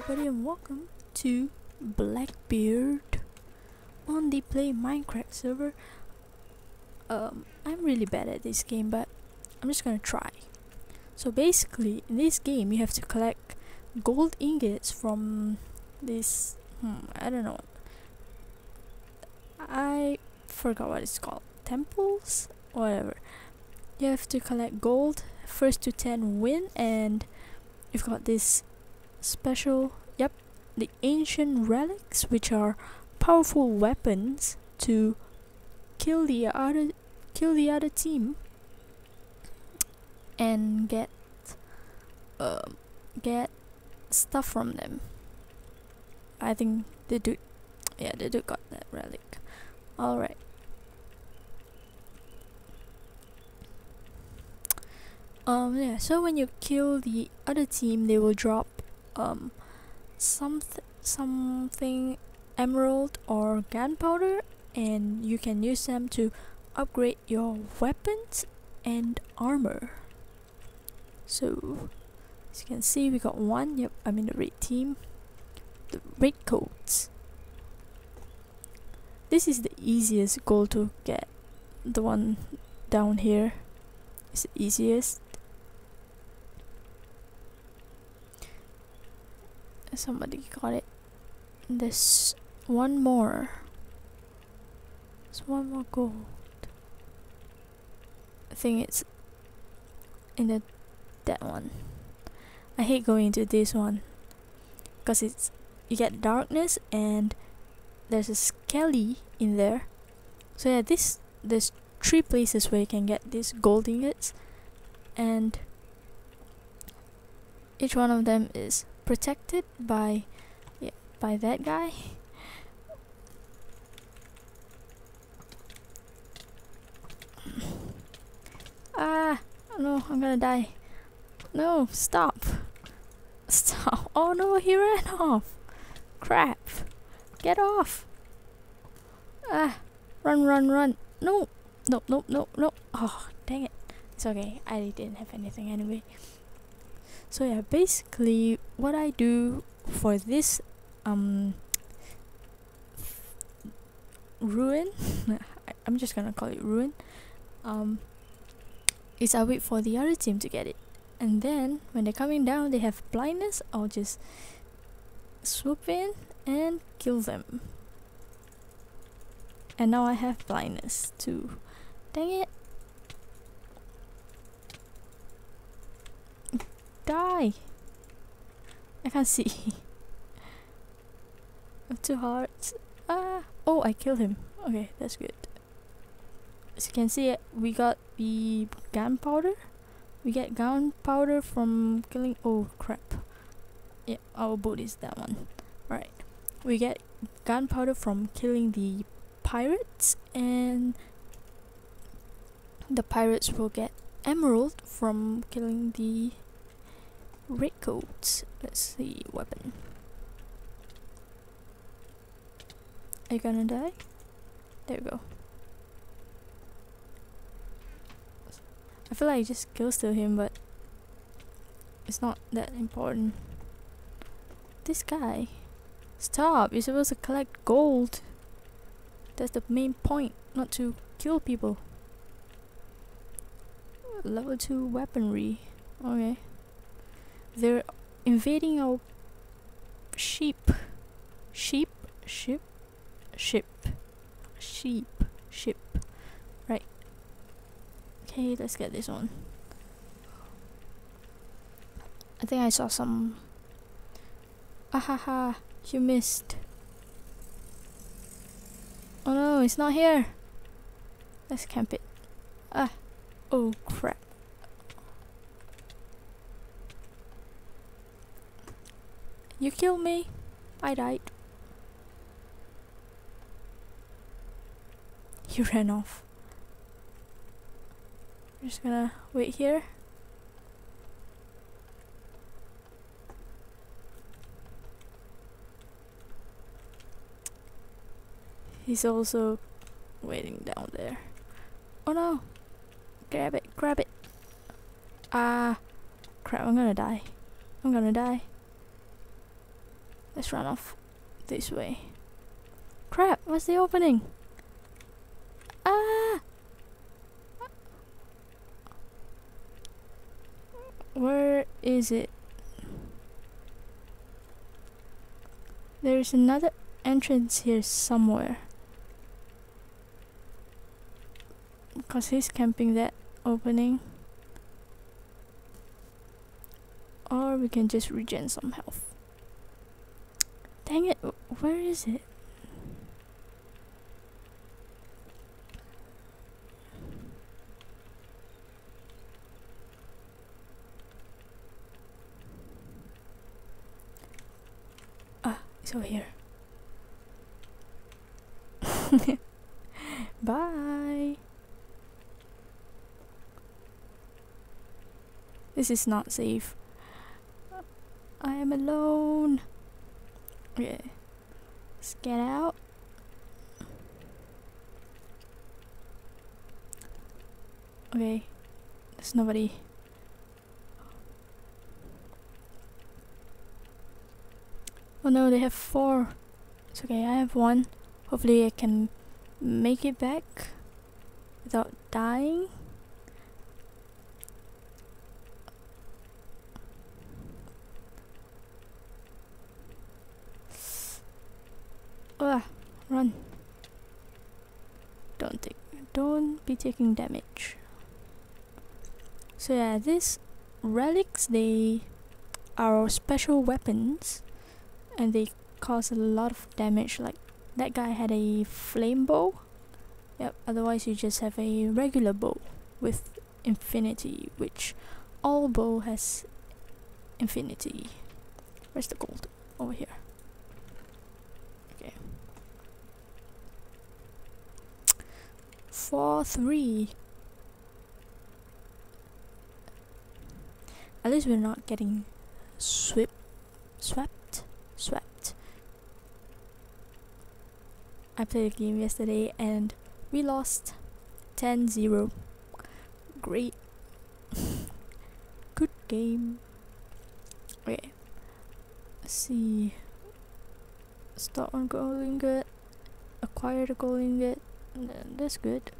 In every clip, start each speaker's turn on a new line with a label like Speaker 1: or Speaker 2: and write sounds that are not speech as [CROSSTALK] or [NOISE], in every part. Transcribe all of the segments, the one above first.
Speaker 1: everybody and welcome to Blackbeard on the PlayMindcrack server. Um, I'm really bad at this game but I'm just gonna try. So basically in this game you have to collect gold ingots from this, hmm, I don't know. I forgot what it's called. Temples? Whatever. You have to collect gold, first to 10 win and you've got this special yep the ancient relics which are powerful weapons to kill the other kill the other team and get uh, get stuff from them. I think the dude yeah the dude got that relic. Alright. Um yeah so when you kill the other team they will drop um something something emerald or gunpowder and you can use them to upgrade your weapons and armor. So as you can see we got one yep I'm in the red team the red coats. This is the easiest goal to get the one down here is the easiest somebody got it. This one more. There's one more gold. I think it's in the that one. I hate going into this one. Because it's you get darkness and there's a skelly in there. So yeah this there's three places where you can get these gold ingots. And each one of them is protected by yeah, by that guy. ah, no, I'm gonna die. No, stop. Stop. [LAUGHS] Oh no, he ran off. Crap. Get off. Ah, run, run, run. No, no, no, no, no. Oh, dang it. It's okay. I didn't have anything anyway so yeah basically what I do for this um ruin [LAUGHS] I'm just gonna call it ruin um is I wait for the other team to get it. And then when they're coming down they have blindness I'll just swoop in and kill them. And now I have blindness too. Dang it die! I can't see. [LAUGHS] two hearts. Ah! Oh, I killed him. Okay, that's good. As you can see, we got the gunpowder. We get gunpowder from killing. Oh crap! Yeah, our boat is that one. Right. We get gunpowder from killing the pirates, and the pirates will get emerald from killing the Red coats. Let's see, weapon. Are you gonna die? There we go. I feel like just kills to him, but it's not that important. This guy. Stop! You're supposed to collect gold. That's the main point, not to kill people. Level 2 weaponry. Okay. They're invading our sheep. Sheep? sheep, Ship. Sheep. Ship. Right. Okay, let's get this one. I think I saw some... Ahaha, you missed. Oh no, it's not here. Let's camp it. Ah. Oh crap. You killed me. I died. [LAUGHS] He ran off. I'm just gonna wait here. He's also waiting down there. Oh no! Grab it, grab it! Ah! Crap, I'm gonna die. I'm gonna die. Let's run off this way. Crap, where's the opening? Ah! Where is it? There's another entrance here somewhere. Because he's camping that opening. Or we can just regen some health. Dang it, where is it? Ah, it's over here. [LAUGHS] Bye. This is not safe. I am alone. Okay. Let's get out. Okay. There's nobody. Oh no, they have four. It's okay, I have one. Hopefully I can make it back without dying. Ah, run. Don't take don't be taking damage. So yeah, these relics they are special weapons and they cause a lot of damage like that guy had a flame bow. Yep, otherwise you just have a regular bow with infinity, which all bow has infinity. Where's the gold? Over here. Okay. Four three. At least we're not getting swept swept swept I played a game yesterday and we lost 10-0. Great. [LAUGHS] Good game. Okay. Let's see. Start on gold ingot. Acquire the gold ingot. That's good.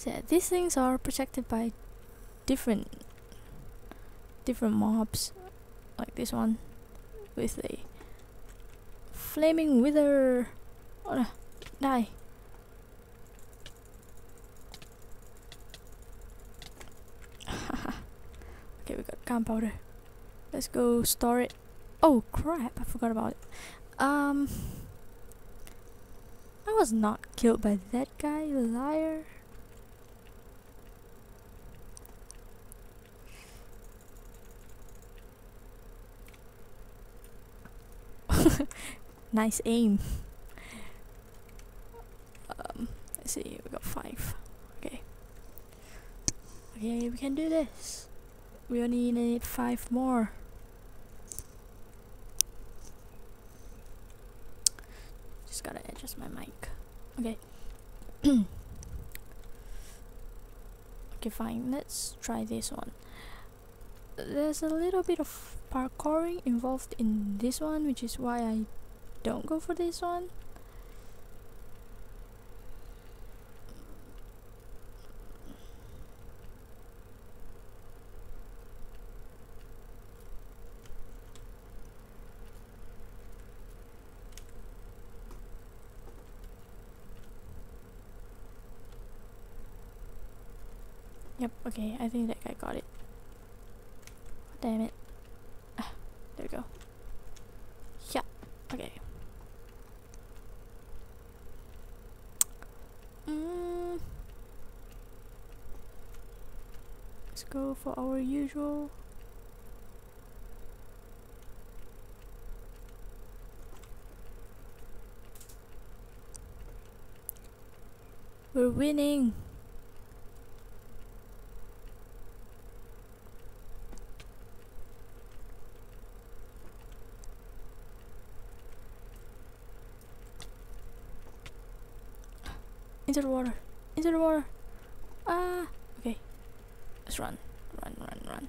Speaker 1: So these things are protected by different different mobs like this one with a flaming wither. Oh no, die. [LAUGHS] okay, we got gunpowder. Let's go store it. Oh crap, I forgot about it. Um, I was not killed by that guy, liar. Nice aim. Um, let's see, we got five. Okay. Okay, we can do this. We only need five more. Just gotta adjust my mic. Okay. [CLEARS THROAT] okay, fine. Let's try this one. There's a little bit of parkouring involved in this one, which is why I don't go for this one. Yep, okay, I think that guy got it. Damn it. Ah, there we go. Yeah, okay. Mm. Let's go for our usual. We're winning. Into the water. Into the water. Ah run. Run, run, run.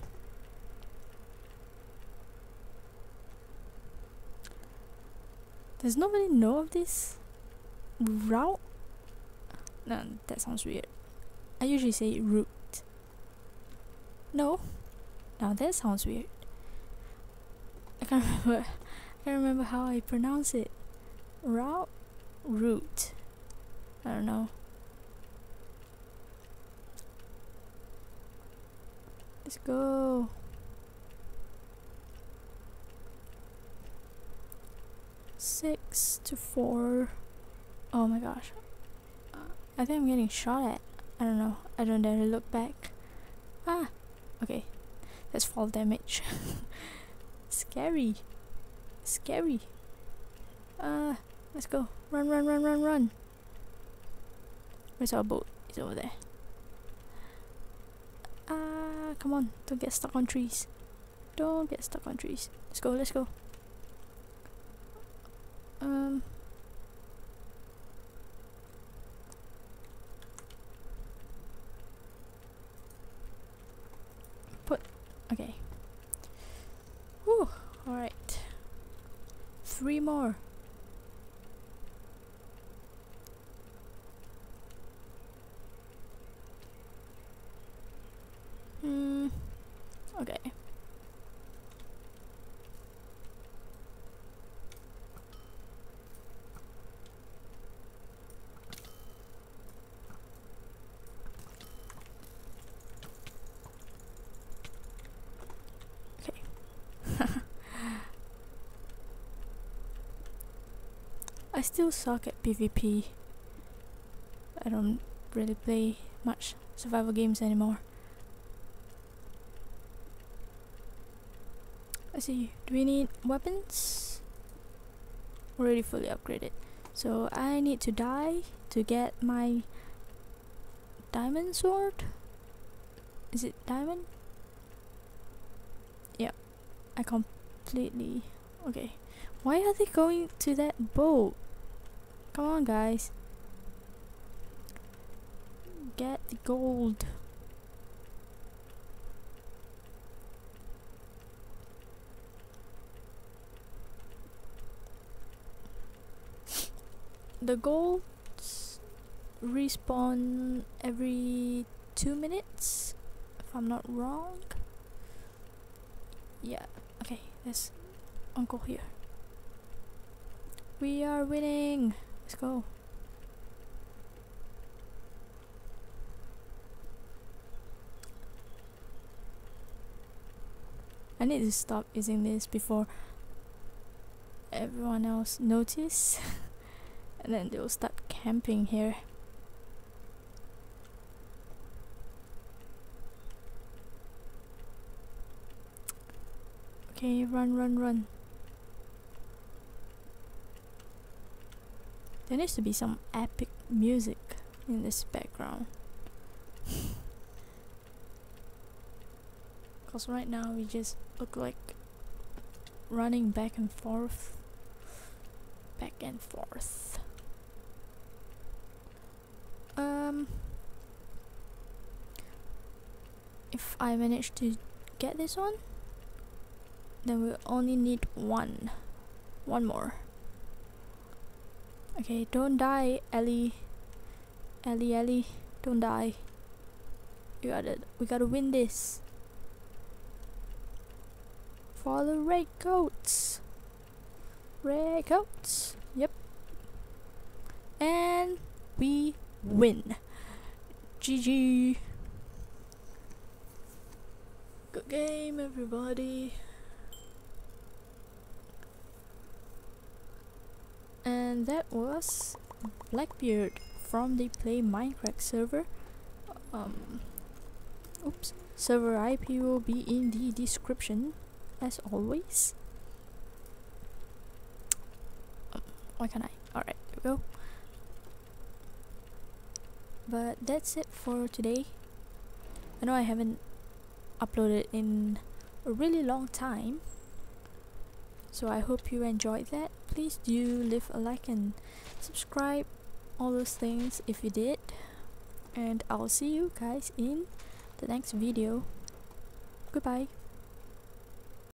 Speaker 1: Does nobody know of this route? No, that sounds weird. I usually say route. No. Now that sounds weird. I can't [LAUGHS] remember. I can't remember how I pronounce it. Route? Route. I don't know. Let's go. Six to four. Oh my gosh. I think I'm getting shot at. I don't know. I don't dare to look back. Ah! Okay. That's fall damage. [LAUGHS] Scary. Scary. Uh, let's go. Run, run, run, run, run. Where's our boat? It's over there. Ah, come on. Don't get stuck on trees. Don't get stuck on trees. Let's go, let's go. Um, Put. Okay. Whew, alright. Three more. Hmm. Okay. I still suck at PvP. I don't really play much survival games anymore. Let's see, do we need weapons? Already fully upgraded. So I need to die to get my diamond sword? Is it diamond? Yeah, I completely... Okay. Why are they going to that boat? Come on, guys. Get the gold. The golds respawn every two minutes, if I'm not wrong. Yeah, okay, there's Uncle here. We are winning! Let's go. I need to stop using this before everyone else notice [LAUGHS] and then they'll start camping here. Okay, run, run, run. There needs to be some epic music in this background. [LAUGHS] Because right now we just look like running back and forth. Back and forth. Um, if I manage to get this one, then we only need one. One more. Okay, don't die, Ellie. Ellie, Ellie, don't die. You gotta, we gotta win this. For the red coats. Red coats. Yep. And we win. GG. Good game, everybody. And that was Blackbeard from the PlayMindcrack server. Um, oops, server IP will be in the description as always. Why can't I? Alright, there we go. But that's it for today. I know I haven't uploaded in a really long time so I hope you enjoyed that please do leave a like and subscribe all those things if you did. And I'll see you guys in the next video. Goodbye